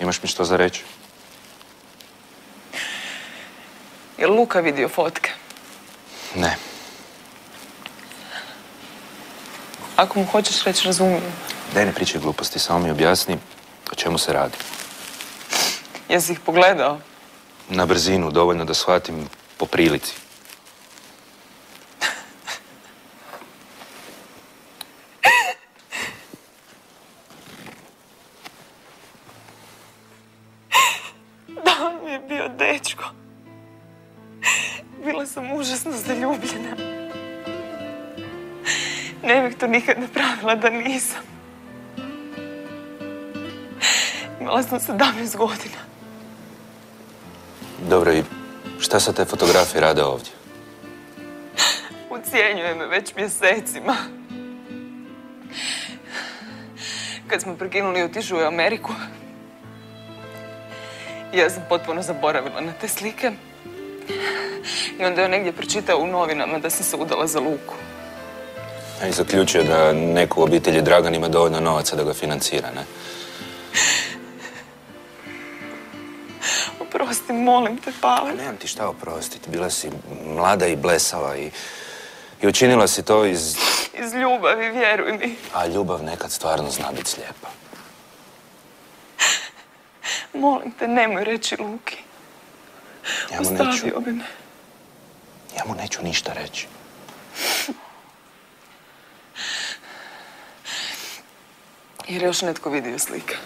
Imaš mi što za reći? Je li Luka vidio fotke? Ne. Ako mu hoćeš reći, razumijem. Daj ne pričaj gluposti, samo mi objasni o čemu se radi. Jesi ih pogledao? Na brzinu, dovoljno da shvatim po prilici. Šta sa te fotografije rade ovdje? Ucijenjuje me već mjesecima. Kad smo prekinuli i otišli u Ameriku, ja sam potpuno zaboravila na te slike. I onda je on negdje pročitao u novinama da sam se udala za Luku. I zaključio da neko u obitelji Dragan ima dovoljno novaca da ga financira, ne? Oprosti, molim te, Pavle. Nemam ti šta oprostiti. Bila si mlada i blesava i, i učinila si to iz... Iz ljubavi, vjeruj mi. A ljubav nekad stvarno zna biti slijepa. Molim te, nemoj reći Luki. Ja mu neću, Ostavio bi me. ja mu neću ništa reći. Jer još netko vidio slike.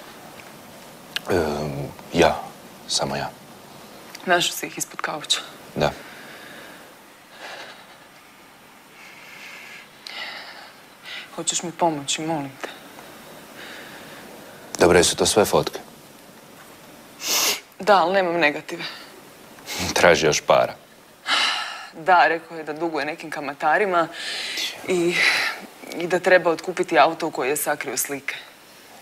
Ehm, ja, samo ja. Našao si ih ispod kauča. Da. Hoćeš mi pomoći, molim te. Dobro, jesu to sve fotke? Da, ali nemam negative. Traži još para. Da, rekao je da duguje nekim kamatarima i, i da treba otkupiti auto u koji je sakrio slike.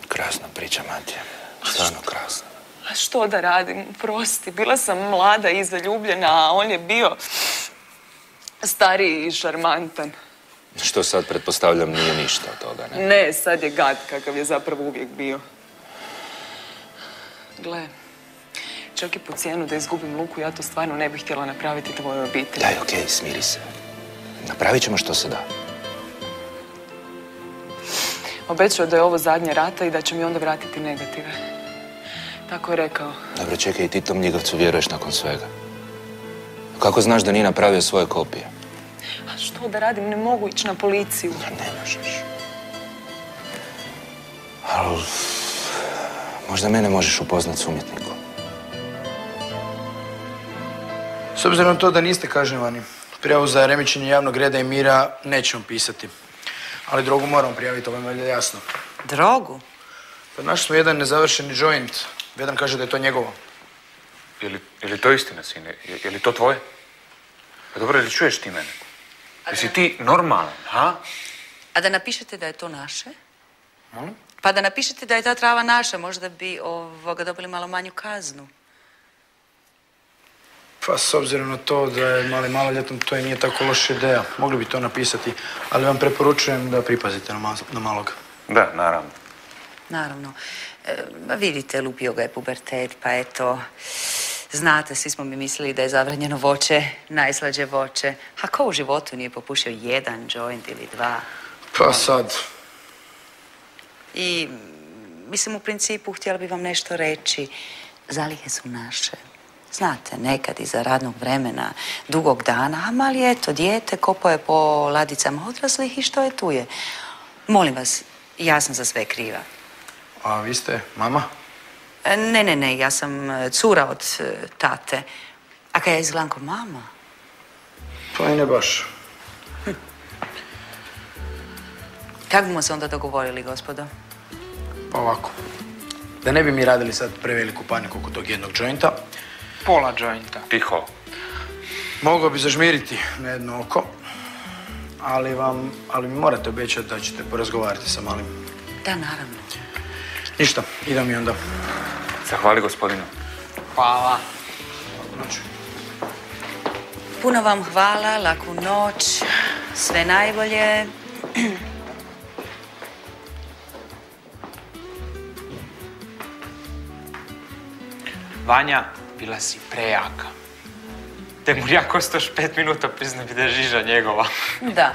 Krasna priča, Matija. Stvarno krasna. A što da radim? Prosti, bila sam mlada i zaljubljena, a on je bio stariji i šarmantan. Što sad, pretpostavljam, nije ništa od toga, ne? Ne, sad je gad kakav je zapravo uvijek bio. Gle, čak i po cijenu da izgubim luku, ja to stvarno ne bih htjela napraviti tvojoj obitelji. Daj, okej, smiri se. Napravit ćemo što se da. Obećao da je ovo zadnja rata i da će mi onda vratiti negative. Tako je rekao. Dobro, čekaj, i ti tom ljigavcu vjeruješ nakon svega. Kako znaš da nije napravio svoje kopije? A što da radim? Ne mogu ići na policiju. Pa ne možeš. Ali... Možda mene možeš upoznat s umjetnikom. S obzirom na to da niste kažnjavani, prijavu za remećenje javnog reda i mira nećemo pisati. Ali drogu moramo prijaviti, ovo je jasno. Drogu? Pa našli smo jedan nezavršeni joint. Vedan kaže da je to njegovo. Je li, to istina, sine? Je, je li to tvoje? Pa dobro, je li čuješ ti mene? Jesi ti normalan, ha? A da napišete da je to naše? Molim? Pa da napišete da je ta trava naša, možda bi ovoga dobili malo manju kaznu. Pa s obzirom na to da je mali maloljetan, to i nije tako loša ideja. Mogli bi to napisati, ali vam preporučujem da pripazite na, na malog. Da, naravno. Naravno. Ma vidite, lupio ga je pubertet, pa eto... Znate, svi smo mi mislili da je zabranjeno voće, najslađe voće. A ko u životu nije popušio jedan joint ili dva? Pa sad, I, mislim, u principu htjela bi vam nešto reći. Zalihe su naše. Znate, nekad iza radnog vremena, dugog dana, a mali eto, dijete kopoje po ladicama odraslih i što je tu je. Molim vas, ja sam za sve kriva. A vi ste mama? E, Ne, ne, ne, ja sam e, cura od e, tate. A kaj ja izgledam ko mama? Pa i ne baš. Kako bismo se onda dogovorili, gospodo? Pa ovako. Da ne bi mi radili sad preveliku paniku oko tog jednog jointa, pola jointa. Tiho. Mogao bi zažmiriti na jedno oko, ali vam, ali mi morate obećati da ćete porazgovarati sa malim. Da, naravno. Ništa, idem mi onda. Zahvali gospodinu. Hvala. Noć. Puno vam hvala, laku noć, sve najbolje. Vanja, bila si prejaka. Te mu ja kostaš pet minuta prizna bi da je žiža njegova. Da.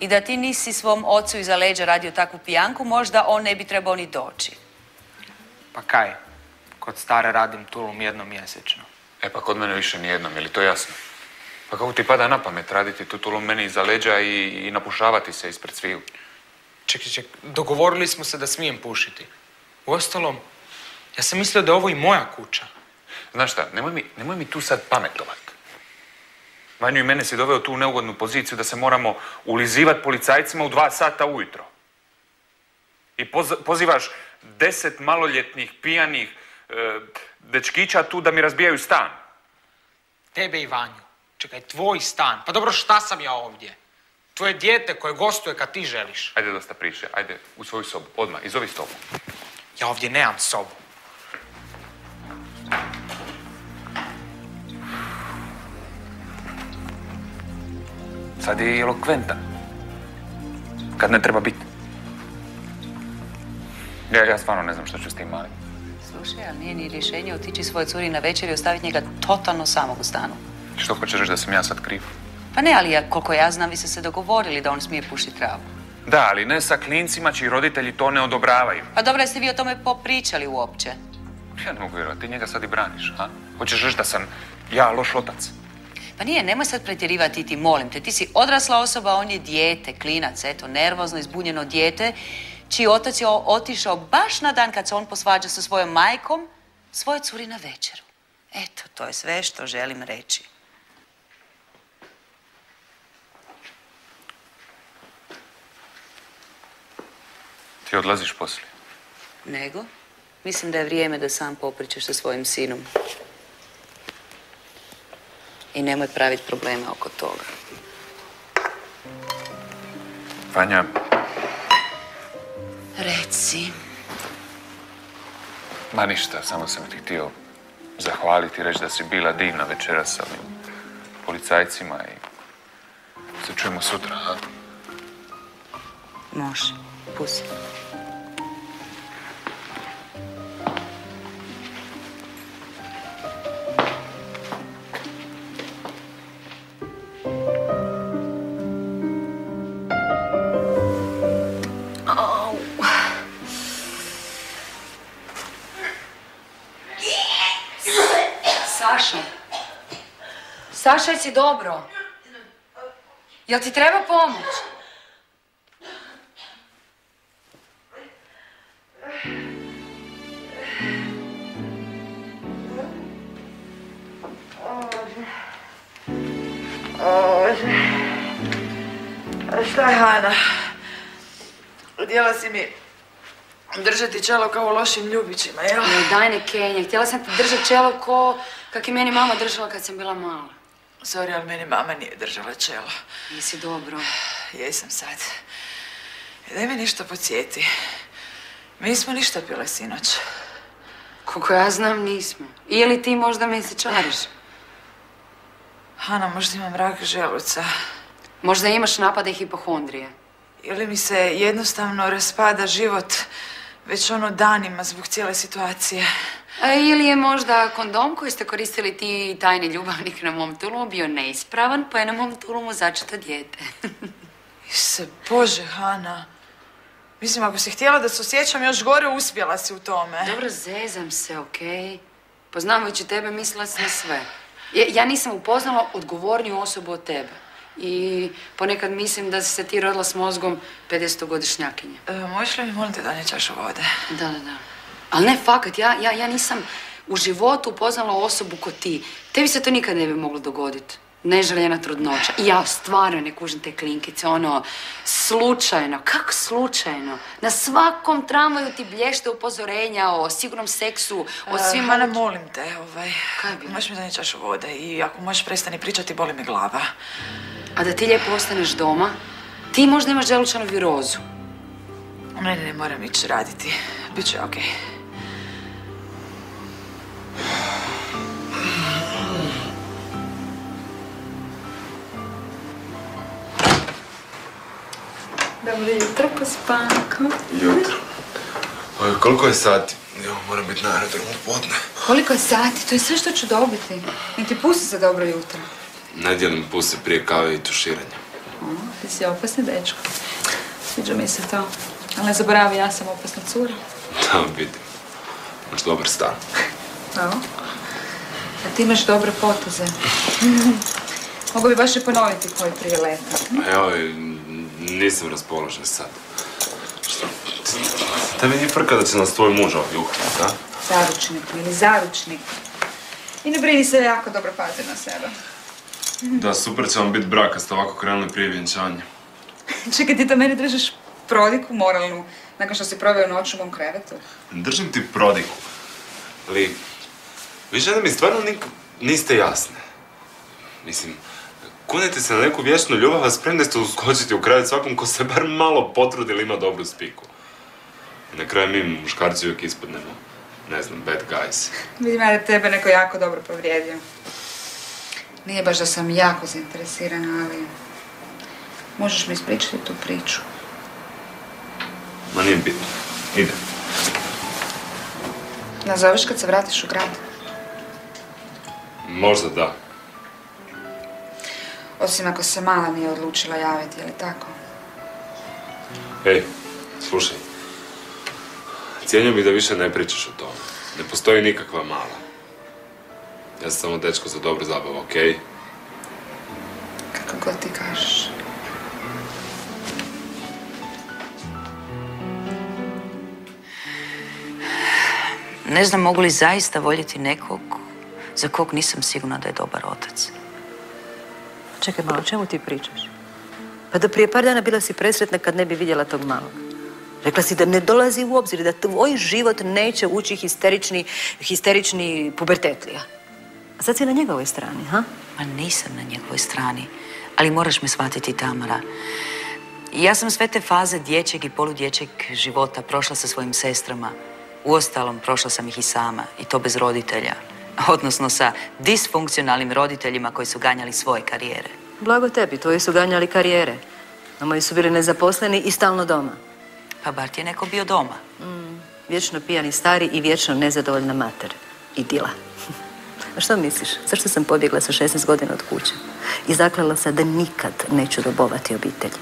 I da ti nisi svom ocu iza leđa radio takvu pijanku, možda on ne bi trebao ni doći. Pa kaj, kod stare radim tulum jednom mjesečno. E pa kod mene više nijednom, je li to jasno? Pa kako ti pada na pamet raditi tu tulum meni iza leđa i, i napušavati se ispred sviju? Čekaj, čekaj, dogovorili smo se da smijem pušiti. Uostalom, ja sam mislio da je ovo i moja kuća. Znaš šta, nemoj mi, nemoj mi tu sad pametovat. Vanju i mene si doveo tu neugodnu poziciju da se moramo ulizivat policajcima u dva sata ujutro. I poz- pozivaš deset maloljetnih, pijanih e, dečkića tu da mi razbijaju stan. Tebe i Vanju. Čekaj, tvoj stan. Pa dobro, šta sam ja ovdje? Tvoje dijete koje gostuje kad ti želiš. Ajde dosta priče, ajde u svoju sobu, odmah, izovi sobu. Ja ovdje nemam sobu. Sad je i elokventan. Kad ne treba biti. Ja, ja stvarno ne znam što ću s tim malim. Slušaj, ali nije ni rješenje otići svoje curi na večer i ostaviti njega totalno samog u stanu. Što hoćeš reći da sam ja sad kriv? Pa ne, ali ja, koliko ja znam, vi ste se dogovorili da on smije pušiti travu. Da, ali ne sa klincima čiji roditelji to ne odobravaju. Pa dobro, jeste vi o tome popričali uopće? Ja ne mogu vjerovati, ti njega sad i braniš, a? Hoćeš reći da sam ja loš otac? Pa nije, nemoj sad pretjerivati ti, molim te. Ti si odrasla osoba, on je dijete, klinac, eto, nervozno, izbunjeno dijete, čiji otac je otišao baš na dan kad se on posvađa sa svojom majkom, svoje curi na večeru. Eto, to je sve što želim reći. Ti odlaziš poslije. Nego, mislim da je vrijeme da sam popričaš sa svojim sinom. I nemoj praviti probleme oko toga. Vanja, Reci. ma ništa, samo sam ti htio zahvaliti i reći da si bila divna večera sa ovim policajcima i se čujemo sutra, a? Može. Pusi. Saša, jesi dobro? Jel ti treba pomoć? Šta je Hana? Htjela si mi držati čelo kao u lošim ljubićima, jel? Joj, daj ne Kenje, htjela sam ti držati čelo ko kak je meni mama držala kad sam bila mala. Sorry, ali meni mama nije držala čelo. Jesi dobro? Jesam sad. Daj me ništa podsjeti. Mi nismo ništa pile sinoć. Koliko ja znam, nismo. Ili ti možda mesečariš? Hana, možda imam rak želuca. Možda imaš napade hipohondrije. Ili mi se jednostavno raspada život već ono danima zbog cijele situacije. A ili je možda kondom koji ste koristili ti tajni ljubavnik na mom tulumu bio neispravan, pa je na mom tulumu začeto dijete. Se Bože, Hana. Mislim, ako si htjela da se osjećam još gore, uspjela si u tome. Dobro, zezam se, okej? Poznavajući tebe, mislila sam sve. Ja, ja nisam upoznala odgovorniju osobu od tebe. I ponekad mislim da si se ti rodila s mozgom 50-godišnjakinje. E, možeš li mi molim te donijeti čašu vode? Da, da, da. Ali ne, fakat, ja, ja, ja nisam u životu upoznala osobu ko ti. Tebi se to nikad ne bi moglo dogoditi. Neželjena trudnoća. I ja stvarno ne kužim te klinkice, ono, slučajno. Kako slučajno? Na svakom tramvaju ti blješte upozorenja o sigurnom seksu, o svim... E, Hana, molim te, ovaj, Kaj bi? možeš mi donijeti čašu vode i ako možeš prestani pričati, boli me glava. A da ti lijepo ostaneš doma, ti možda imaš želučanu virozu. Ne, ne, ne, moram ići raditi. Biće okej. Dobro jutro, pospanko. Jutro. Oj, koliko je sati? Evo, moram biti na aerodromu podne. Koliko je sati? To je sve što ću dobiti. Niti pusti za dobro jutro. Ne dijelim puse prije kave i tuširanja. O, ti si opasni dečko. Sviđa mi se to. Ali ne zaboravi, ja sam opasna cura. Da, vidim. Imaš dobar stan. Evo. A ti imaš dobre poteze. Mogu bi baš i ponoviti koji prije leta. Evo, nisam raspoložen sad. Tebi nije frka da će nas tvoj muž ovdje uhvatiti, da? Zaručnik, mili zaručnik. I ne brini se, jako dobro pazi na sebe. Da, super će vam biti brak kad ste ovako krenuli prije vjenčanja. Čekaj, ti to meni držiš prodiku moralnu, nakon što si proveo noć u mom krevetu. Držim ti prodiku. Ali, vi žene mi stvarno nik- niste jasne. Mislim, kunete se na neku vječnu ljubav, a spremni ste uskočiti u krevet svakom ko se bar malo potrudi ili ima dobru spiku. Na kraju mi muškarci uvijek ispadnemo, ne znam, bad guys. Vidim ja da tebe neko jako dobro povrijedio. Nije baš da sam jako zainteresirana, ali... Možeš mi ispričati tu priču? Ma nije bitno. Ide. Nazoveš kad se vratiš u grad? Možda da. Osim ako se mala nije odlučila javiti, je li tako? Ej, slušaj. Cijenio bih da više ne pričaš o tome. Ne postoji nikakva mala. Ja sam samo dečko za dobru zabavu, okej? Kako god ti kažeš. Ne znam mogu li zaista voljeti nekog za kog nisam sigurna da je dobar otac. Čekaj malo, čemu ti pričaš? Pa do prije par dana bila si presretna kad ne bi vidjela tog malog. Rekla si da ne dolazi u obzir, da tvoj život neće ući histerični, histerični pubertetlija. A sad si na njegovoj strani, ha? Ma nisam na njegovoj strani, ali moraš me shvatiti, Tamara. Ja sam sve te faze dječjeg i poludječjeg života prošla sa svojim sestrama. Uostalom, prošla sam ih i sama, i to bez roditelja. Odnosno sa disfunkcionalnim roditeljima koji su ganjali svoje karijere. Blago tebi, tvoji su ganjali karijere. A moji su bili nezaposleni i stalno doma. Pa bar ti je neko bio doma. Vječno pijani stari i vječno nezadovoljna mater. I dila. A što misliš? Zašto sam pobjegla sa 16 godina od kuće? I zaklela se da nikad neću dobovati obitelj.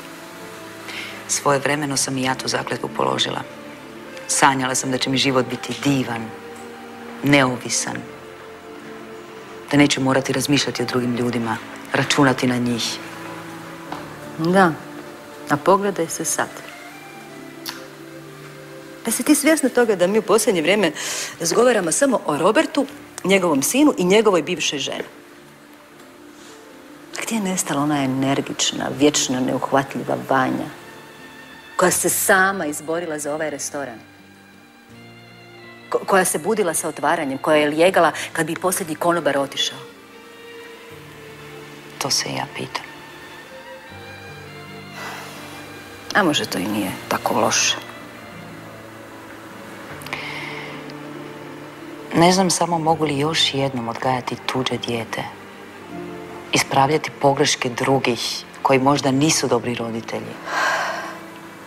Svoje vremeno sam i ja tu zakletvu položila. Sanjala sam da će mi život biti divan, neovisan. Da neću morati razmišljati o drugim ljudima, računati na njih. Da, a pogledaj se sad. Pa si ti svjesna toga da mi u posljednje vrijeme razgovaramo samo o Robertu, njegovom sinu i njegovoj bivšoj ženi? Gdje je nestala ona energična, vječno neuhvatljiva Vanja, koja se sama izborila za ovaj restoran? Ko- koja se budila sa otvaranjem, koja je lijegala kad bi posljednji konobar otišao? To se ja pitam. A možda to i nije tako loše. Ne znam samo mogu li još jednom odgajati tuđe dijete. Ispravljati pogreške drugih koji možda nisu dobri roditelji.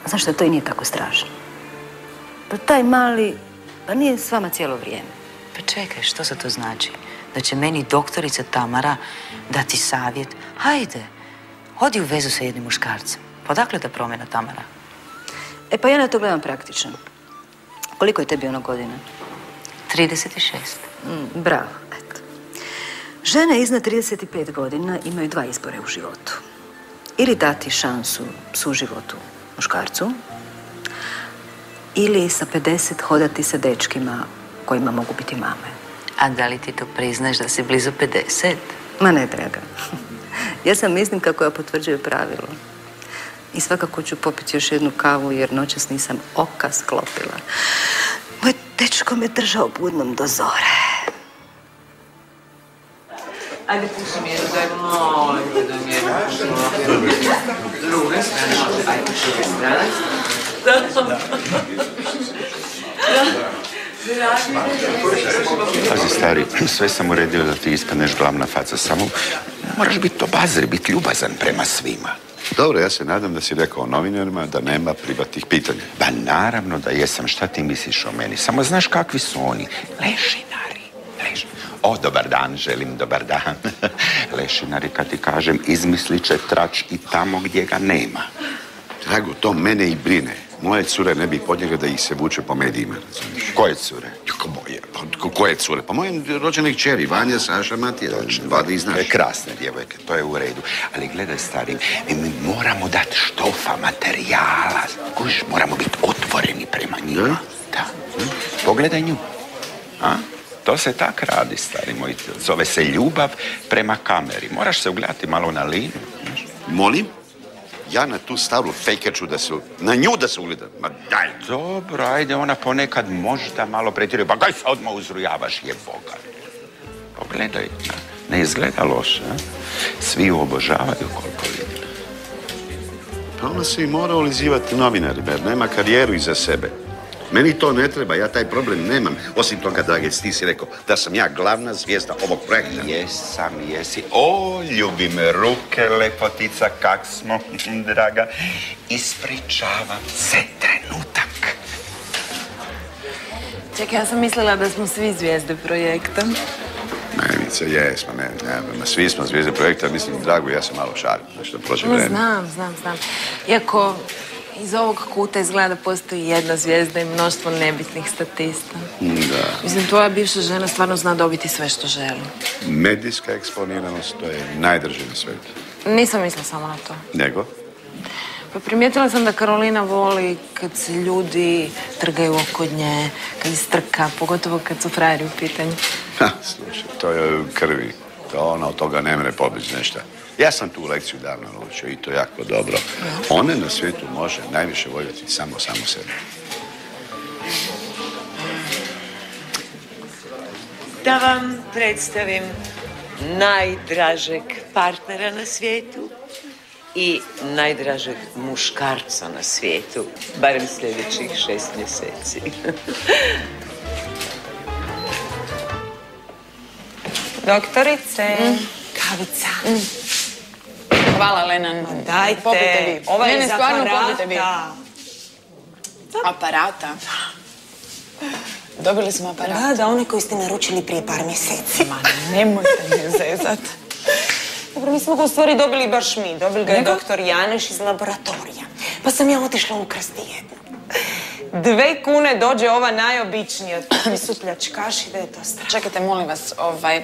Znaš da to i nije tako strašno? Pa taj mali, pa nije s vama cijelo vrijeme. Pa čekaj, što se to znači? Da će meni doktorica Tamara dati savjet? Hajde, odi u vezu sa jednim muškarcem. Pa odakle ta promjena Tamara? E pa ja na to gledam praktično. Koliko je tebi ono godina? 36. Mm, bravo, eto. Žene iznad 35 godina imaju dva izbora u životu. Ili dati šansu suživotu muškarcu, ili sa 50 hodati sa dečkima kojima mogu biti mame. A da li ti to priznaš da si blizu 50? Ma ne, draga. Ja sam iznimka koja potvrđuje pravilo. I svakako ću popiti još jednu kavu jer noćas nisam oka sklopila. Moj dečko me držao budnom do zore. Ajde, puši mi jednu zajedno. Ajde, da mi jednu Druga strana, ajde, druga strana. Pazi, stari, sve sam uredio da ti ispaneš glavna faca, samo moraš biti obazir, biti ljubazan prema svima. Dobro, ja se nadam da si rekao novinarima da nema privatnih pitanja. Ba naravno da jesam, šta ti misliš o meni? Samo znaš kakvi su oni? Lešinari. O, dobar dan, želim dobar dan. Lešinari, kad ti kažem, izmislit će trač i tamo gdje ga nema. Drago, to mene i brine. Moje cure ne bi podnijele da ih se vuče po medijima. razumiješ? Koje cure? Kako moje? Pa, ko- koje cure? Pa moje rođene kćeri, Vanja, Saša, Matija. Vada i znaš. E, Krasne djevojke, to je u redu. Ali gledaj, stari, mi, mi moramo dati štofa, materijala. Kužiš, moramo biti otvoreni prema njima. Da. hm? Pogledaj nju. A? To se tak radi, stari moj. Zove se ljubav prema kameri. Moraš se ugledati malo na linu. Molim? Ja na tu staru fejkaču da se... Na nju da se ugledam. Ma daj. Dobro, ajde, ona ponekad možda malo pretjeruje. Pa kaj se odmah uzrujavaš, je Boga. Pogledaj, ne izgleda loše, a? Svi ju obožavaju koliko vidim. Pa ona se i mora ulizivati novinari, jer nema karijeru iza sebe. Meni to ne treba, ja taj problem nemam. Osim toga, drage, ti si rekao da sam ja glavna zvijezda ovog projekta. Jesam, jesi. O, ljubi me ruke, lepotica, kak smo, draga. Ispričavam se trenutak. Čekaj, ja sam mislila da smo svi zvijezde projekta. Menice, jesmo, ne, ne, ma svi smo zvijezde projekta, mislim, drago, ja sam malo šalim, znači da prođe No, vreme. znam, znam, znam. Iako iz ovog kuta izgleda da postoji jedna zvijezda i mnoštvo nebitnih statista. Da. Mislim, tvoja bivša žena stvarno zna dobiti sve što želi. Medijska eksponiranost, to je najdrže na svijetu. Nisam mislila samo na to. Nego? Pa primijetila sam da Karolina voli kad se ljudi trgaju oko nje, kad istrka, pogotovo kad su frajeri u pitanju. Ha, slušaj, to je krvi. To ona od toga ne mre pobjeći nešto. Ja sam tu lekciju davno naučio i to jako dobro. One na svijetu može najviše voljeti samo samo sebe. Da vam predstavim najdražeg partnera na svijetu i najdražeg muškarca na svijetu, barem sljedećih šest mjeseci. Doktorice, kavica. Hvala, Lenan. Dajte, Popite vi. ova je iz aparata. Aparata? Dobili smo aparat. Da, da, one koji ste naručili prije par mjeseci. Ma nemojte me zezat. Dobro, nismo ga u stvari dobili baš mi. Dobili ga je doktor Janeš iz laboratorija. Pa sam ja otišla ukrasti jednu. Dve kune dođe ova najobičnija. Takvi su pljačkaši da je to strašno. Čekajte, molim vas, ovaj, e,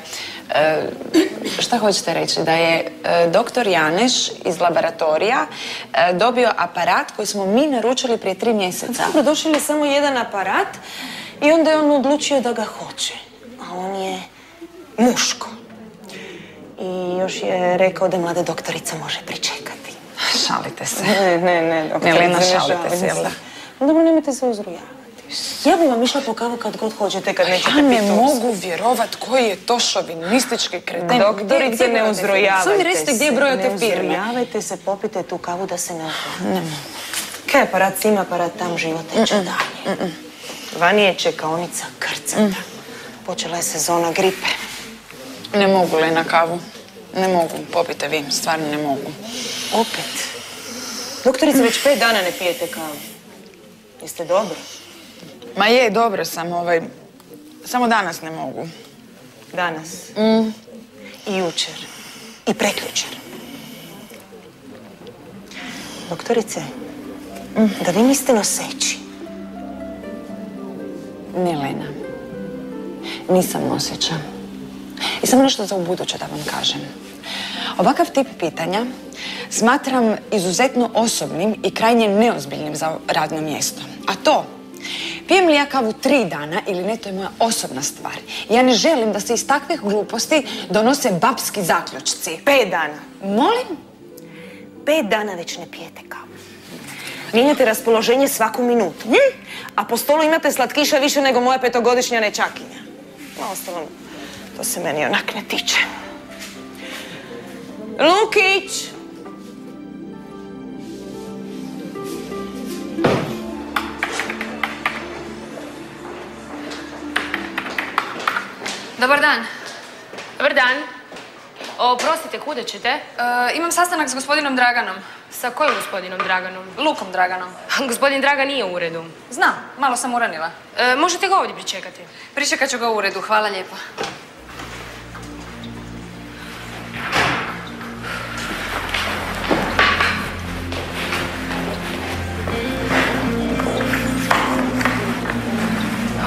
šta hoćete reći? Da je e, doktor Janeš iz laboratorija e, dobio aparat koji smo mi naručili prije tri mjeseca. Dobro, došli je samo jedan aparat i onda je on odlučio da ga hoće. A on je muško. I još je rekao da mlada doktorica može pričekati. Šalite se. Ne, ne, ne, Jelena, šalite se, jel da? Dobro, nemojte se uzrujavati. Ja bi vam išla po kavu kad god hoćete, kad nećete Ja ne mogu vjerovat koji je to šovinistički kreten. Doktorice, ne uzrojavajte Samo mi recite gdje brojate Ne firme. uzrojavajte se, popite tu kavu da se ne uzrojavate. Kaj aparat sim, aparat tam, život teče dalje. Vani je čekaonica krcata. Počela je sezona gripe. Ne mogu, Lena, kavu. Ne mogu, popite vi, stvarno ne mogu. Opet. Doktorice, već pet dana ne pijete kavu. Jeste dobro? Ma je, dobro sam, ovaj... Samo danas ne mogu. Danas. Mm. I jučer. I preključer. Doktorice, da vi niste noseći. Ne, Lena. Nisam noseća. I samo nešto za ubuduće da vam kažem. Ovakav tip pitanja smatram izuzetno osobnim i krajnje neozbiljnim za radno mjesto. A to, pijem li ja kavu tri dana ili ne, to je moja osobna stvar. Ja ne želim da se iz takvih gluposti donose babski zaključci. Pet dana. Molim? Pet dana već ne pijete kavu. Mijenjate raspoloženje svaku minutu. hm? A po stolu imate slatkiša više nego moja petogodišnja nečakinja. Na ostalom, to se meni onak ne tiče. Lukić! Dobar dan. Dobar dan. Oprostite, kuda ćete? E, imam sastanak s gospodinom Draganom. Sa kojim gospodinom Draganom? Lukom Draganom. Gospodin Dragan nije u uredu. Znam, malo sam uranila. E, možete ga ovdje pričekati. Pričekat ću ga u uredu, hvala lijepo.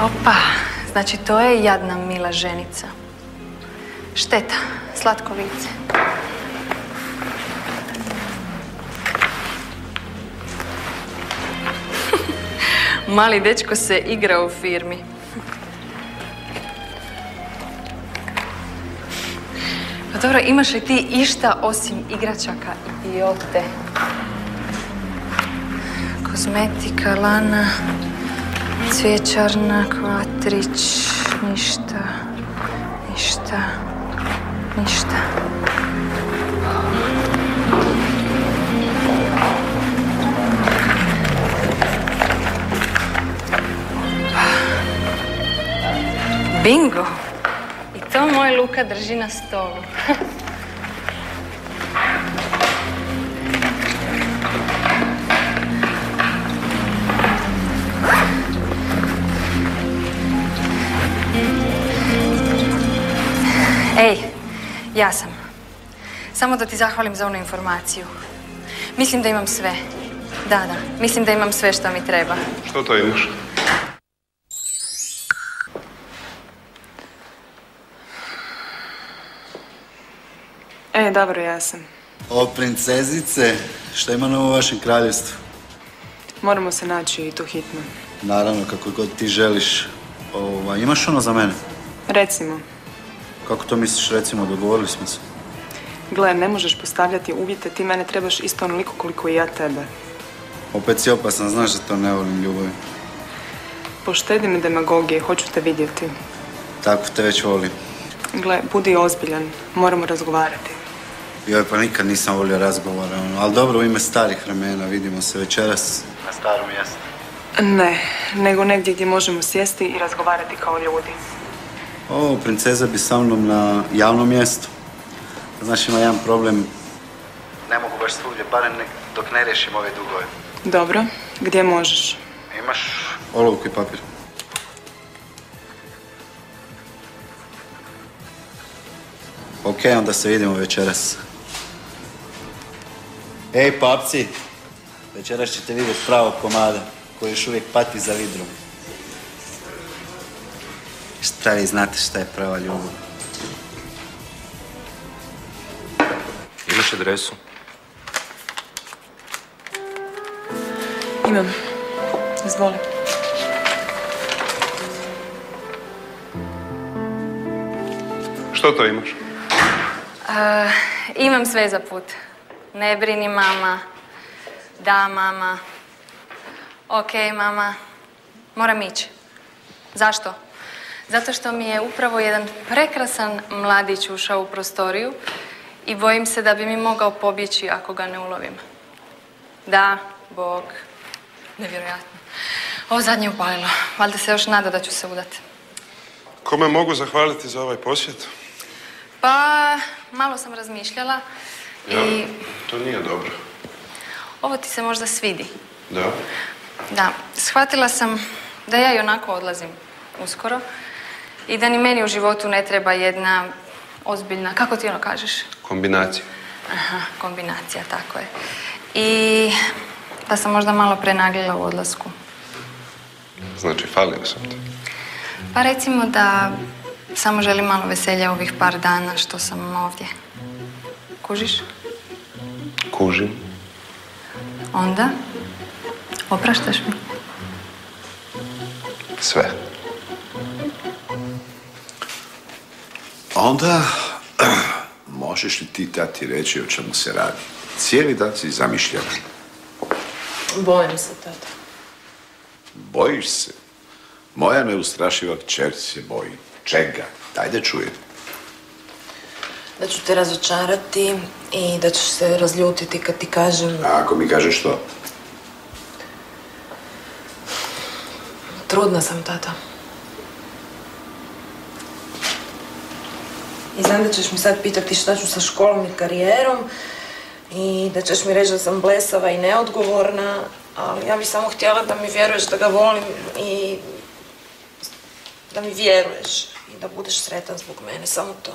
Opa znači to je jadna mila ženica. Šteta, slatko lice. Mali dečko se igra u firmi. Pa dobro, imaš li ti išta osim igračaka, idiote? Kozmetika, lana, cvjećarna, kvatrić, ništa, ništa, ništa. Bingo! I to moj Luka drži na stolu. ja sam. Samo da ti zahvalim za onu informaciju. Mislim da imam sve. Da, da. Mislim da imam sve što mi treba. Što to imaš? E, dobro, ja sam. O, princezice, šta ima novo u vašem kraljevstvu? Moramo se naći i to hitno. Naravno, kako god ti želiš. Ova, imaš ono za mene? Recimo, Kako to misliš, recimo, dogovorili smo se? gle, ne možeš postavljati uvjete, ti mene trebaš isto onoliko koliko i ja tebe. Opet si opasan, znaš da to ne volim ljubavi. Poštedi mi demagogije, hoću te vidjeti. Tako te već volim. Gle, budi ozbiljan, moramo razgovarati. Joj, pa nikad nisam volio razgovora, ono. ali dobro, u ime starih vremena, vidimo se večeras. Na starom mjestu. Ne, nego negdje gdje možemo sjesti i razgovarati kao ljudi. O, princeza bi sa mnom na javnom mjestu. Znaš, ima jedan problem. Ne mogu baš svugdje, barem ne, dok ne riješim ove dugove. Dobro, gdje možeš? Imaš olovku i papir. Ok, onda se vidimo večeras. Ej, papci, večeras ćete vidjeti pravog komada koji još uvijek pati za vidrom. Šta vi znate šta je prava ljubav? Imaš adresu? Imam. Izvoli. Što to imaš? Uh, imam sve za put. Ne brini, mama. Da, mama. Ok, mama. Moram ići. Zašto? Zato što mi je upravo jedan prekrasan mladić ušao u prostoriju i bojim se da bi mi mogao pobjeći ako ga ne ulovim. Da, Bog. Nevjerojatno. Ovo zadnje je upalilo. Valjda se još nada da ću se udati. Kome mogu zahvaliti za ovaj posjet? Pa, malo sam razmišljala i Ja, to nije dobro. ovo ti se možda svidi. Da? Da, shvatila sam da ja i onako odlazim uskoro i da ni meni u životu ne treba jedna ozbiljna, kako ti ono kažeš? Kombinacija. Aha, kombinacija, tako je. I da sam možda malo prenaglila u odlasku. Znači, falio sam ti. Pa recimo da samo želim malo veselja ovih par dana što sam ovdje. Kužiš? Kužim. Onda? Opraštaš mi? Sve. Onda, možeš li ti tati reći o čemu se radi? Cijeli dan si zamišljena. Bojim se, tata. Bojiš se? Moja neustrašiva kćer se boji. Čega? Daj da čujem. Da ću te razočarati i da ćeš se razljutiti kad ti kažem... A ako mi kažeš što? Trudna sam, tata. I znam da ćeš mi sad pitati šta ću sa školom i karijerom i da ćeš mi reći da sam blesava i neodgovorna, ali ja bih samo htjela da mi vjeruješ da ga volim i da mi vjeruješ i da budeš sretan zbog mene, samo to.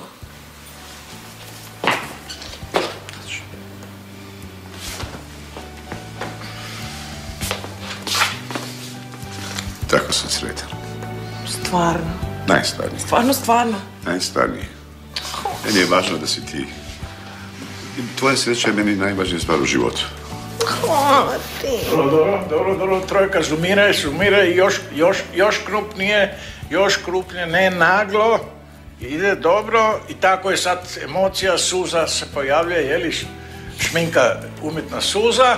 Tako sam sretan. Stvarno. Najstvarniji. Stvarno, stvarno. Najstvarniji. Meni je važno da si ti. Tvoja sreća je meni najvažnija stvar u životu. Hvala ti. Dobro, dobro, dobro, dobro, trojka, zumiraj, zumiraj, još, još, još krupnije, još krupnije, ne naglo, ide dobro i tako je sad emocija, suza se pojavlja, jeli, šminka, umjetna suza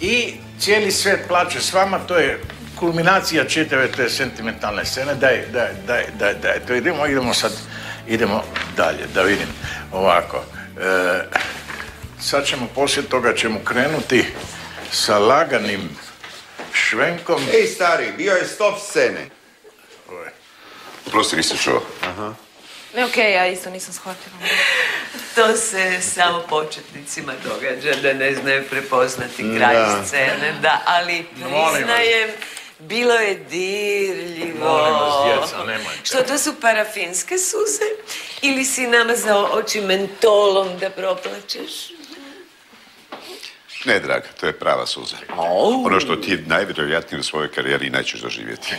i cijeli svijet plače s vama, to je kulminacija čitave te sentimentalne scene, daj, daj, daj, daj, daj, to idemo, idemo sad, idemo dalje, da vidim, ovako. E, sad ćemo, poslije toga ćemo krenuti sa laganim švenkom. Ej, stari, bio je stop scene. Prosti, nisi čuo. Aha. Ne, okej, ja isto nisam shvatila. To se samo početnicima događa, da ne znaju prepoznati kraj Da. scene, da, ali priznajem, bilo je dirljivo. Molim vas, djeca, nemojte. Što, to su parafinske suze? Ili si namazao oči mentolom da proplačeš? Ne, draga, to je prava suza. Ono što ti najvjerojatnije u svojoj karijeri nećeš doživjeti.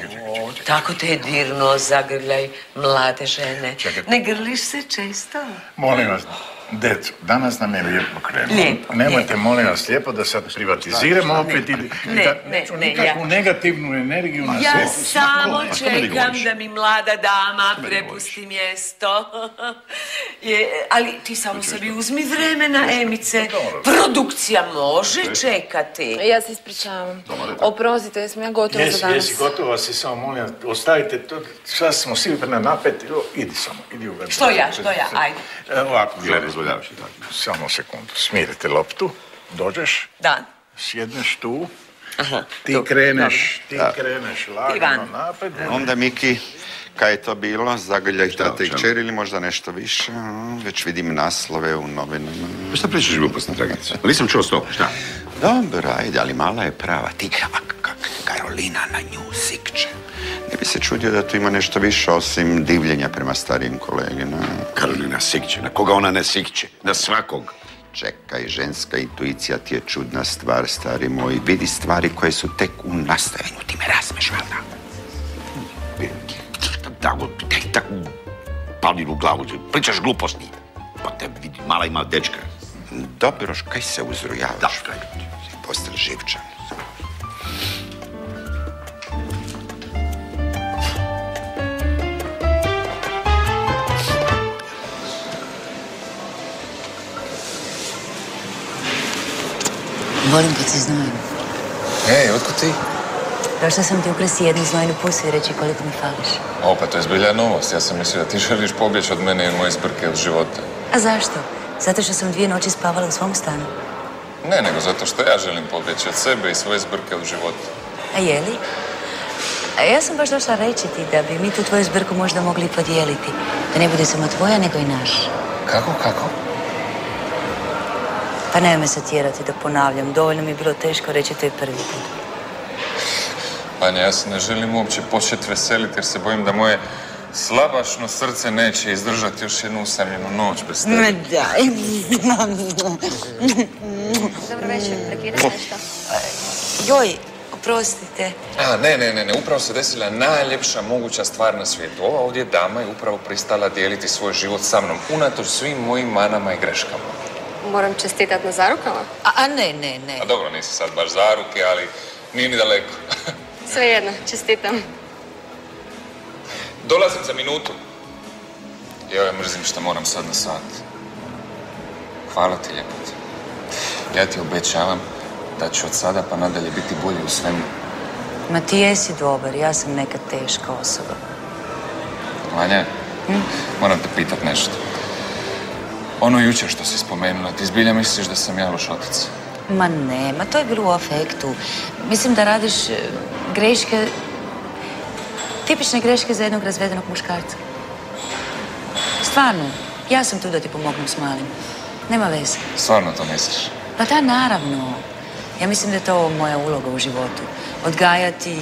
Tako te je dirnuo zagrljaj mlade žene. Ne grliš se često? Molim vas, deco, danas nam je lijepo krenulo. Lijepo, Nemojte, molim vas, lijepo da sad privatiziramo Šta? opet i Ne, da ne, neću ne, nikakvu ja- negativnu energiju na Ja svijetu. samo čekam da mi mlada dama prepusti mjesto. Je, ali ti samo sebi uzmi vremena, Emice. Produkcija može čekati. Ja se ispričavam. Oprostite, jesam ja gotova za Jesi, danas. jesi, gotovo si samo, molim vas, ostavite to, sad smo svi napeti, o, idi samo, idi u. Što ja, što ja, ajde. Ovako, Ne gledaj, samo sekundu, smirite loptu, dođeš, Da. sjedneš tu, Aha, ti tu, kreneš, ti Da. kreneš lagano napred. Onda, Miki, kaj je to bilo? Zagrljaj tate i kćeri ili možda nešto više? Već vidim naslove u novinama. Pa šta pričaš gluposti, Dragica? Nisam čuo sto. Šta? Dobro, ajde, ali mala je prava. Ti, a Karolina na nju sikče. Ne bi se čudio da tu ima nešto više osim divljenja prema starijim kolegima. Karolina sikće. Na koga ona ne sikće? Na svakog. Čekaj, ženska intuicija ti je čudna stvar, stari moj. Vidi stvari koje su tek u nastajanju. Ti me razmeš, valjda. Da, daj takvu palinu glavu, pričaš gluposti. Pa te vidi, mala ima dečka. Dobro, kaj se uzrujavaš? Da, Postali živčan. Volim kad se znojim. Ej, otkud ti? Došla sam ti ukrasti jednu znojnu pusu i reći koliko mi fališ. O, pa to je zbilja novost. Ja sam mislio da ti želiš pobjeći od mene i moje zbrke od života. A zašto? Zato što sam dvije noći spavala u svom stanu. Ne, nego zato što ja želim pobjeći od sebe i svoje zbrke od života. A je li? A ja sam baš došla reći ti da bi mi tu tvoju zbrku možda mogli podijeliti. Da ne bude samo tvoja, nego i naš. Kako, kako? Pa nema me se tjerati da ponavljam. Dovoljno mi je bilo teško reći to i prvi put. Anja, ja se ne želim uopće početi veseliti jer se bojim da moje slabašno srce neće izdržati još jednu usamljenu noć bez tebe. Ne daj. Dobro večer, prekidam nešto. Joj, oprostite. A, ne, ne, ne, ne, upravo se desila najljepša moguća stvar na svijetu. Ova ovdje dama je upravo pristala dijeliti svoj život sa mnom, unatoč svim mojim manama i greškama. Moram čestitat na zarukama. A, a ne, ne, ne. A dobro, nisi sad baš za ruke, ali nije ni daleko. Svejedno, čestitam. Dolazim za minutu. Joj, ja mrzim što moram sad na sat. Hvala ti, ljepoti. Ja ti obećavam da ću od sada pa nadalje biti bolji u svemu. Ma ti jesi dobar, ja sam neka teška osoba. Vanja, moram te pitat nešto. Ono jučer što si spomenula, ti zbilja misliš da sam ja loš otac? Ma ne, ma to je bilo u afektu. Mislim da radiš e, greške, tipične greške za jednog razvedenog muškarca. Stvarno, ja sam tu da ti pomognem s malim. Nema veze. Stvarno to misliš? Pa da, naravno. Ja mislim da je to moja uloga u životu. Odgajati,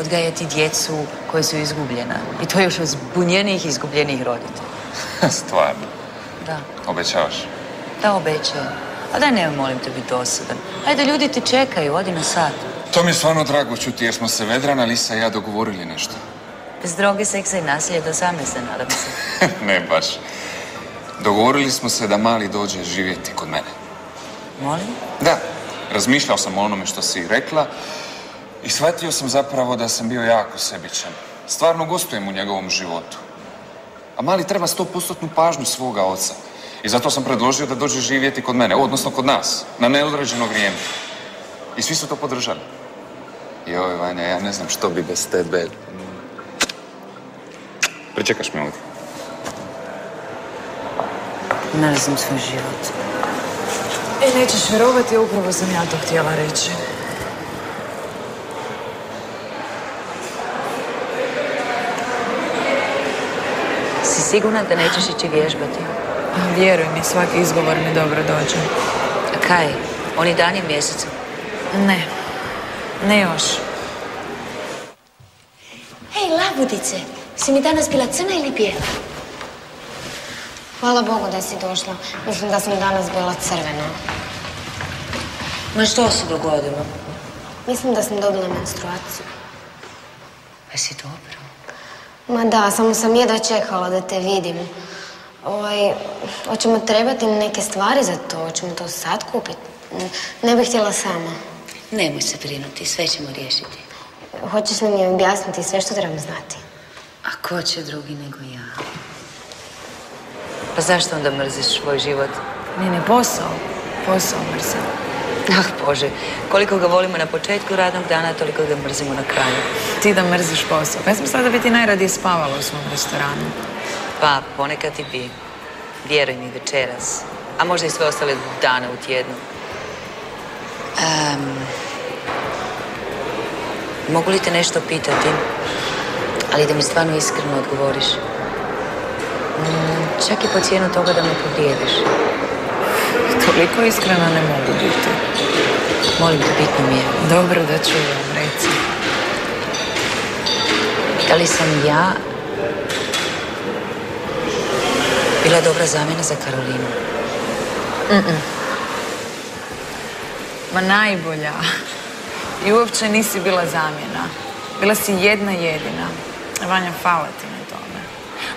odgajati djecu koja su izgubljena. I to još od zbunjenih i izgubljenih roditelja. Stvarno. Da, Obećavaš? da obećajem. A daj nemoj, molim te, biti dosadan. Ajde, ljudi ti čekaju, odi na sat. To mi je stvarno drago čuti jer smo se Vedrana, Lisa i ja dogovorili nešto. Bez droge, seksa i nasilja do same se, nadam se. ne baš. Dogovorili smo se da mali dođe živjeti kod mene. Molim? Da, razmišljao sam o onome što si rekla i shvatio sam zapravo da sam bio jako sebičan. Stvarno gostujem u njegovom životu. A mali treba sto postotnu pažnju svoga oca. I zato sam predložio da dođe živjeti kod mene, odnosno kod nas, na neodređeno vrijeme. I svi su to podržali. Joj, Vanja, ja ne znam što bi bez tebe... Pričekaš me ovdje. Mrzim svoj život. E, nećeš vjerovati, upravo sam ja to htjela reći. Si sigurna da nećeš ići vježbati? Vjeruj mi, svaki izgovor mi dobro dođe. A kaj? Oni dani mjesecu? Ne, ne još. Hej, labudice, si mi danas bila crna ili bijela? Hvala Bogu da si došla. Mislim da sam danas bila crvena. Ma što se dogodilo? Mislim da sam dobila menstruaciju. Pa si dobro? Ma da, samo sam jedva čekala da te vidim. Ovaj, hoćemo trebati neke stvari za to, hoćemo to sad kupiti. Ne bih htjela sama. Nemoj se brinuti, sve ćemo riješiti. Hoćeš li mi objasniti sve što trebam znati? A ko će drugi nego ja? Pa zašto onda mrziš svoj život? Ne, ne, posao. Posao mrzim. Ah, Bože, koliko ga volimo na početku radnog dana, toliko ga mrzimo na kraju. Ti da mrziš posao. Ja sam sada bi ti najradije spavala u svom restoranu. Pa, ponekad i bi. Vjeruj mi, večeras. A možda i sve ostale dane u tjednu. Em, mogu li te nešto pitati? Ali da mi stvarno iskreno odgovoriš. Mm, čak i po cijenu toga da me povrijediš. Toliko iskreno ne mogu biti. Molim te, bitno mi je. Dobro da čujem, reci. Da li sam ja bila dobra zamjena za Karolinu? Mm-mm. Ma najbolja. I uopće nisi bila zamjena. Bila si jedna jedina. Vanja, hvala ti na tome.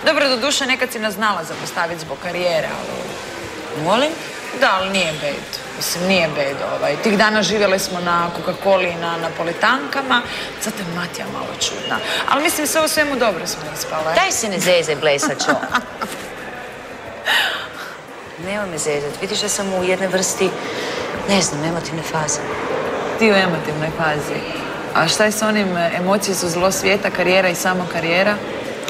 Dobro, do duše nekad si nas znala zapostaviti zbog karijere, ali... Molim? Da, ali nije bed. Mislim, nije bed ovaj. Tih dana živjeli smo na Coca-Coli i na napolitankama. Zato je Matija malo čudna. Ali mislim, sve u svemu dobro smo ispale. Daj se ne zezaj, blesačo. Nema me zezat. Vidiš da sam u jednoj vrsti, ne znam, emotivne faze. Ti u emotivnoj fazi. A šta je s onim e, emocije su zlo svijeta, karijera i samo karijera?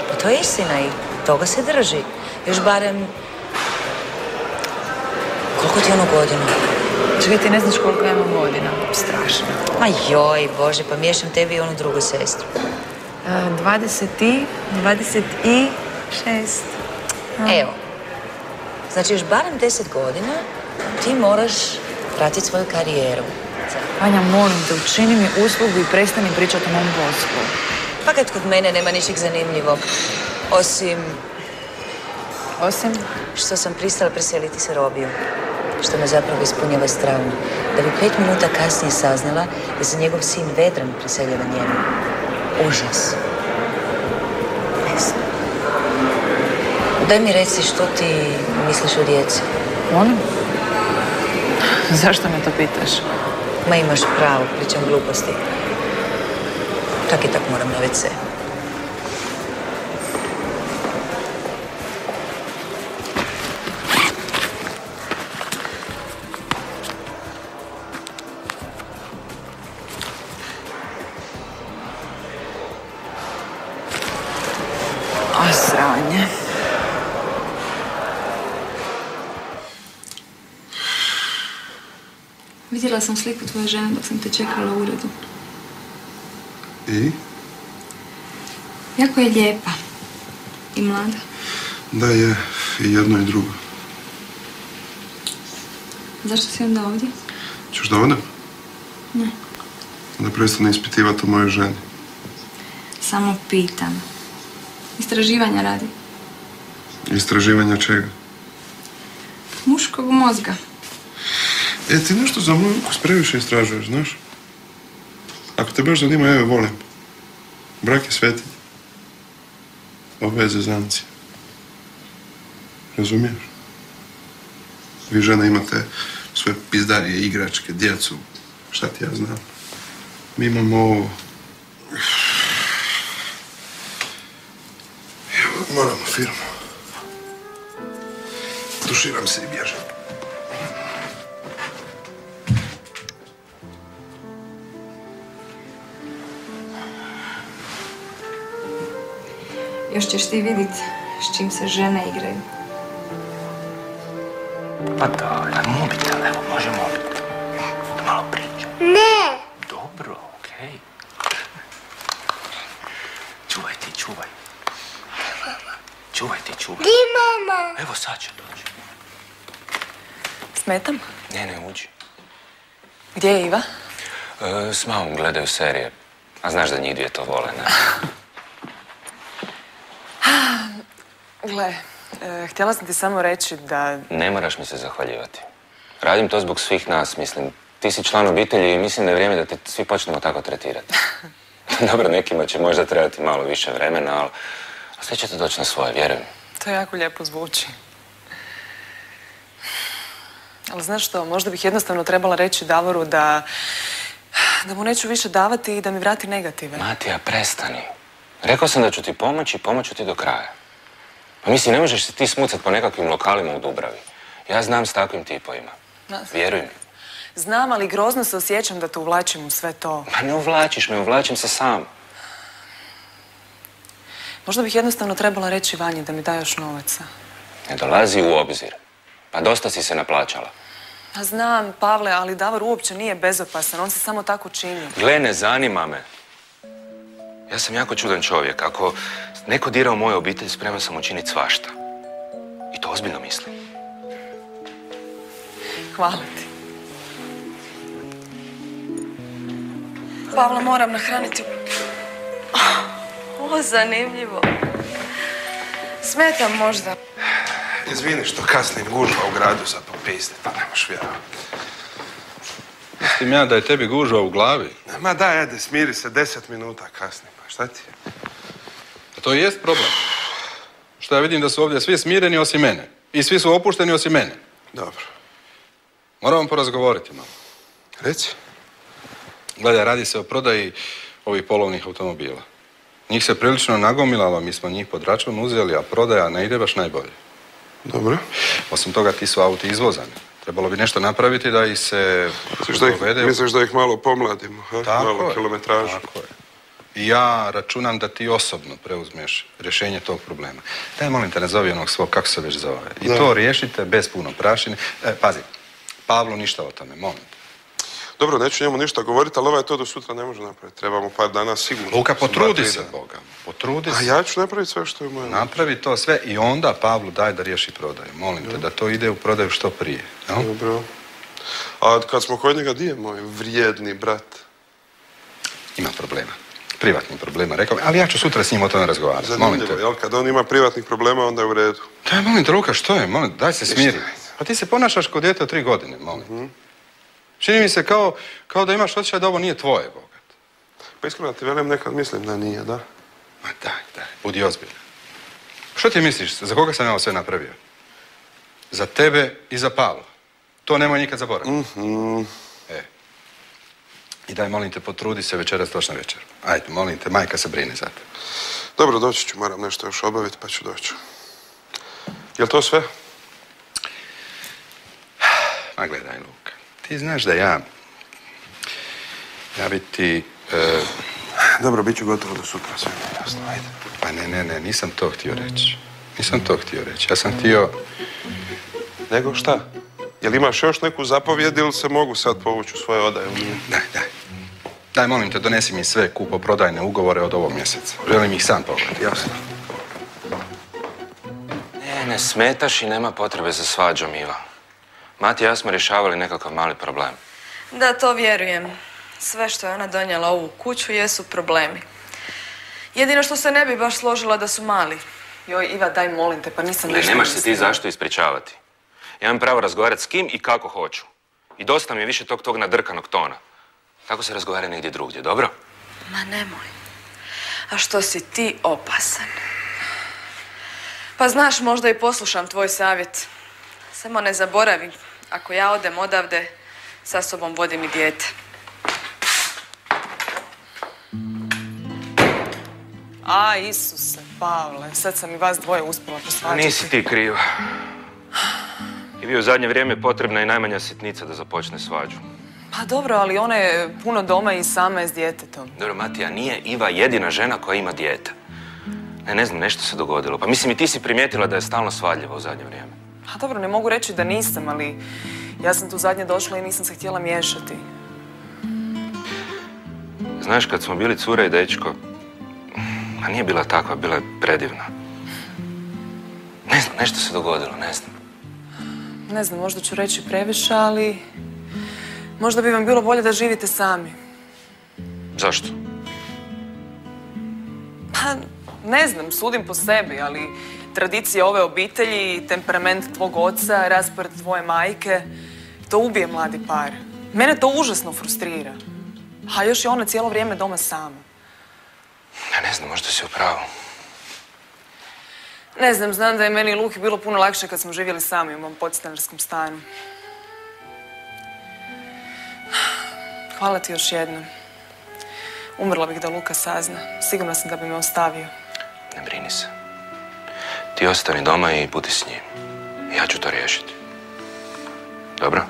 Pa to je istina i toga se drži. Još barem... Koliko ti je ono godina? Čekaj, ti ne znaš koliko ja imam godina. Strašno. Ma joj, Bože, pa miješam tebi i onu drugu sestru. E, 20 i... 26. Evo. Znači, još barem deset godina ti moraš pratiti svoju karijeru. Vanja, molim te, učini mi uslugu i prestani pričati o mom poslu. Pa kad kod mene nema ničeg zanimljivog, osim... Osim? Što sam pristala preseliti se Robiju. Što me zapravo ispunjava s traumu. Da bi pet minuta kasnije saznala da se njegov sin Vedran preseljava njenu. Užas. Daj mi reci što ti misliš o djeci. Molim? Zašto me to pitaš? Ma imaš pravo, pričam gluposti. Tak i tak moram na WC. Vidjela sam sliku tvoje žene dok sam te čekala u uredu. I? Jako je lijepa. I mlada. Da je i jedno i drugo. Zašto si onda ovdje? Češ da odem? Ne. Da prestane ispitivati o mojoj ženi. Samo pitam. Istraživanja radi. Istraživanja čega? Muškog mozga. E, ti nešto za moj ukus previše istražuješ, znaš? Ako te baš zanima, ja je volim. Brak je svetinje. Ovo je zezancija. Razumiješ? Vi žene imate svoje pizdarije, igračke, djecu, šta ti ja znam. Mi imamo ovo. Moramo firmu. Tuširam se i bježim. Još ćeš ti vidit s čim se žene igraju. Pa da, na mobitel, evo, može mobitel. Da malo priča. Ne! Dobro, okej. Čuvaj ti, čuvaj. Čuvaj ti, čuvaj. Di mama? Evo sad će doći. Smetam? Ne, ne, uđi. Gdje je Iva? E, s mamom gledaju serije. A znaš da njih dvije to vole, ne? Gle, e, htjela sam ti samo reći da... Ne moraš mi se zahvaljivati. Radim to zbog svih nas, mislim. Ti si član obitelji i mislim da je vrijeme da te svi počnemo tako tretirati. Dobro, nekima će možda trebati malo više vremena, ali sve će to doći na svoje, vjerujem. To jako lijepo zvuči. Ali znaš što, možda bih jednostavno trebala reći Davoru da... da mu neću više davati i da mi vrati negative. Matija, prestani. Rekao sam da ću ti pomoći i pomoću ti do kraja. Pa mislim, ne možeš se ti smucat po nekakvim lokalima u Dubravi. Ja znam s takvim tipovima. Vjeruj mi. Znam, ali grozno se osjećam da te uvlačim u sve to. Pa ne uvlačiš me, uvlačim se sam. Možda bih jednostavno trebala reći Vanji da mi da još novaca. Ne dolazi u obzir. Pa dosta si se naplaćala. A znam, Pavle, ali Davor uopće nije bezopasan, on se samo tako čini. Gle, ne zanima me. Ja sam jako čudan čovjek. Ako neko dira u moju obitelj, spreman sam učiniti svašta. I to ozbiljno mislim. Hvala ti. Pavla, moram nahraniti. Ovo zanimljivo. Smetam možda. Izvini što kasnim gužva u gradu za popizde, pa nemaš vjerovati. Mislim ja da je tebi gužva u glavi. Ma da, ajde, smiri se, deset minuta kasnim. Šta ti to i jest problem. Što ja vidim da su ovdje svi smireni osim mene. I svi su opušteni osim mene. Dobro. Moramo porazgovoriti malo. Reci. Gledaj, radi se o prodaji ovih polovnih automobila. Njih se prilično nagomilalo, mi smo njih pod račun uzeli, a prodaja ne ide baš najbolje. Dobro. Osim toga, ti su auti izvozani. Trebalo bi nešto napraviti da ih se Misliš da ih, dovede misliš da ih malo pomladimo, ha? Tako malo je. kilometražu. Tako je. Ja računam da ti osobno preuzmeš rješenje tog problema. Daj, molim te, nazovi onog svog, kako se već zove. I Da. to riješite bez puno prašine. E, pazi, Pavlu ništa o tome, molim te. Dobro, neću njemu ništa govoriti, ali ovaj to do sutra ne može napraviti. Trebamo par dana sigurno. Luka, potrudi se. Boga. Potrudi A se. ja ću napraviti sve što je u mojem. Napravi to sve i onda Pavlu daj da riješi prodaju. Molim te, da to ide u prodaju što prije. Dobro. A kad smo kod njega, di je moj vrijedni brat? Ima problema. Privatni problema, rekao mi, ali ja ću sutra s njim o tome razgovarati. Zanimljivo, jel? Kad on ima privatnih problema, onda je u redu. Daj, molim te, Luka, što je? Molim, daj se smiri. Pa ti se ponašaš kod djeta od tri godine, molim Mhm. Čini mi se kao, kao da imaš osjećaj da ovo nije tvoje, Boga. Pa iskreno ti velim, nekad mislim da nije, da? Ma daj, daj, budi ozbiljan. Što ti misliš, za koga sam ja ovo sve napravio? Za tebe i za Pavla. To nemoj nikad zaboraviti. Mhm. E. I daj, molim te, potrudi se večeras doći na večer. Ajde, molim te, majka se brine za te. Dobro, doći ću, moram nešto još obaviti, pa ću doći. Jel to sve? Ma gledaj, Luka, ti znaš da ja... Ja bi ti... e, Dobro, bit ću gotovo do sutra, sve mi je jasno, ajde. Pa ne, ne, ne, nisam to htio reći. Nisam to htio reći. Ja sam htio... Nego šta? Jel imaš još neku zapovjed ili se mogu sad povući u svoje odaje? Daj, daj. Daj, molim te, donesi mi sve kupo-prodajne ugovore od ovog mjeseca. Želim ih sam pogledati. Jasno. Ne, ne smetaš i nema potrebe za svađom, Iva. Mati i ja smo rješavali nekakav mali problem. Da, to vjerujem. Sve što je ona donijela u ovu kuću jesu problemi. Jedino što se ne bi baš složila da su mali. Joj, Iva, daj, molim te, pa nisam Ne, ništa nemaš se ti zašto ispričavati. Ja imam pravo razgovarati s kim i kako hoću. I dosta mi je više tog tog nadrkanog tona. Tako se razgovara negdje drugdje, dobro? Ma nemoj. A što si ti opasan? Pa znaš, možda i poslušam tvoj savjet. Samo ne zaboravi, ako ja odem odavde, sa sobom vodim i dijete. A, Isuse, Pavle, sad sam i vas dvoje uspjela posvađati. Nisi ti kriva. I vi u zadnje vrijeme potrebna je najmanja sitnica da započne svađu. Pa dobro, ali ona je puno doma i sama je s djetetom. Dobro, Matija, nije Iva jedina žena koja ima dijete. Ne, ne znam, nešto se dogodilo. Pa mislim i ti si primijetila da je stalno svadljiva u zadnje vrijeme. Pa dobro, ne mogu reći da nisam, ali ja sam tu zadnje došla i nisam se htjela miješati. Znaš, kad smo bili cura i dečko, a nije bila takva, bila je predivna. Ne znam, nešto se dogodilo, ne znam. Ne znam, možda ću reći previše, ali možda bi vam bilo bolje da živite sami. Zašto? Pa, ne znam, sudim po sebi, ali tradicija ove obitelji, temperament tvog oca, raspored tvoje majke, to ubije mladi par. Mene to užasno frustrira. A još je ona cijelo vrijeme doma sama. Ja ne znam, možda si u pravu. Ne znam, znam da je meni i Luki bilo puno lakše kad smo živjeli sami u mom podstanarskom stanu. Hvala ti još jednom. Umrla bih da Luka sazna. Sigurna sam da bi me ostavio. Ne brini se. Ti ostani doma i budi s njim. Ja ću to riješiti. Dobro?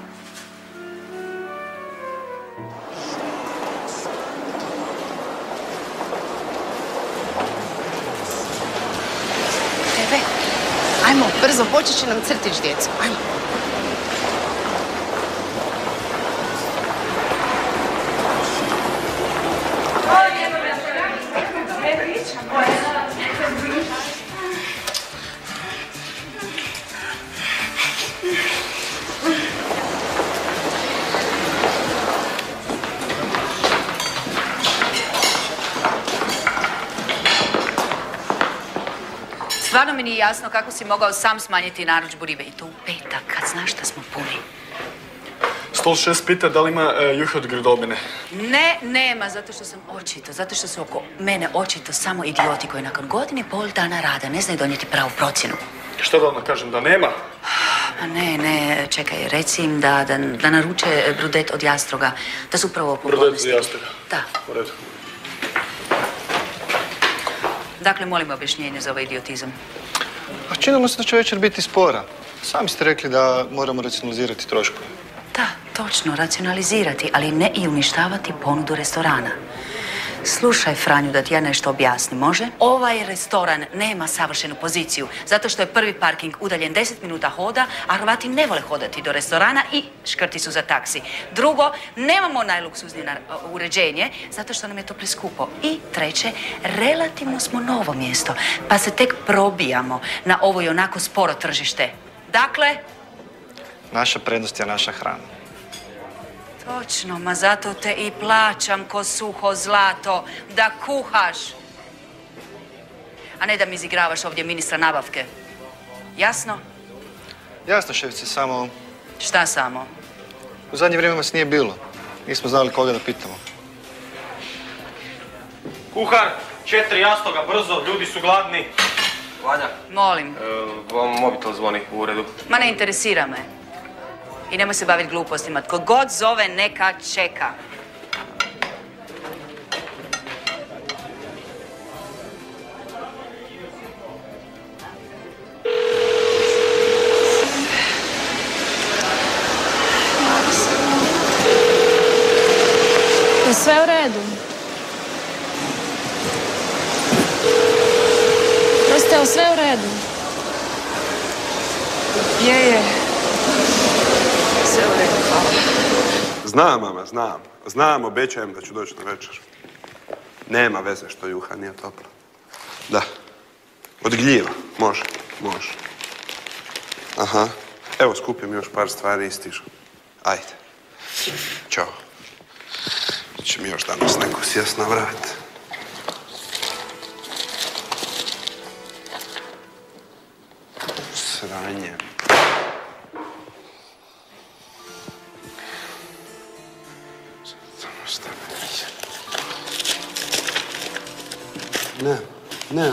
Tebe, ajmo, brzo, počet će nam crtić djecu. Ajmo. Mi nije jasno kako si mogao sam smanjiti narudžbu ribe. I to u petak, kad znaš da smo puni. Stol šest pita da li ima e, juhe od grdobine. Ne, nema, zato što sam očito. Zato što su oko mene očito samo idioti koji nakon godine pol dana rada ne znaju donijeti pravu procjenu. Šta da odmah kažem, da nema? A ne, ne, čekaj, reci im da, da, da naruče brudet od jastroga. Da su upravo Brudet popodne od jastoga. Da. U redu. Dakle, molim objašnjenje za ovaj idiotizam. A činilo se da će večer biti spora. Sami ste rekli da moramo racionalizirati troškove. Da, točno, racionalizirati, ali ne i uništavati ponudu restorana. Slušaj, Franju, da ti ja nešto objasnim, može? Ovaj restoran nema savršenu poziciju, zato što je prvi parking udaljen 10 minuta hoda, a Hrvati ne vole hodati do restorana i škrti su za taksi. Drugo, nemamo najluksuznije na- uređenje, zato što nam je to preskupo. I treće, relativno smo novo mjesto, pa se tek probijamo na ovo i onako sporo tržište. Dakle, Naša prednost je naša hrana. Točno, ma zato te i plaćam ko suho zlato, da kuhaš. A ne da mi izigravaš ovdje ministra nabavke. Jasno? Jasno, šefice, samo Šta samo? u zadnje vrijeme vas nije bilo. Nismo znali koga da pitamo. Kuhar, četiri jastoga, brzo, ljudi su gladni. Vanja. Molim. vam mobitel zvoni u uredu. Ma ne interesira me. I nemoj se baviti glupostima. Tko god zove, neka čeka. Znam. Znam, obećajem da ću doći na večer. Nema veze što juha nije topla. Da. Od gljiva. Može, može. Aha. Evo, skupim još par stvari i stižem. Ajde. Ćao. Će mi još danas neko sjest na vrat. Sranje. Ne, ne.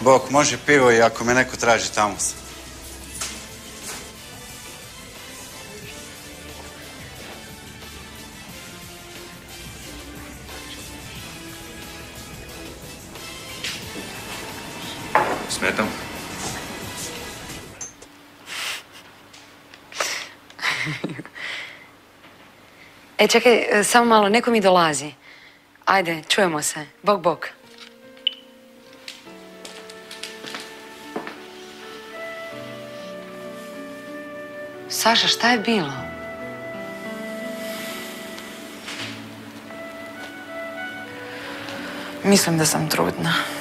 Bok, može pivo i ako me neko traži tamo sam. E, čekaj, e, samo malo, neko mi dolazi. Ajde, čujemo se. Bok, bok. Saša, šta je bilo? Mislim da sam trudna.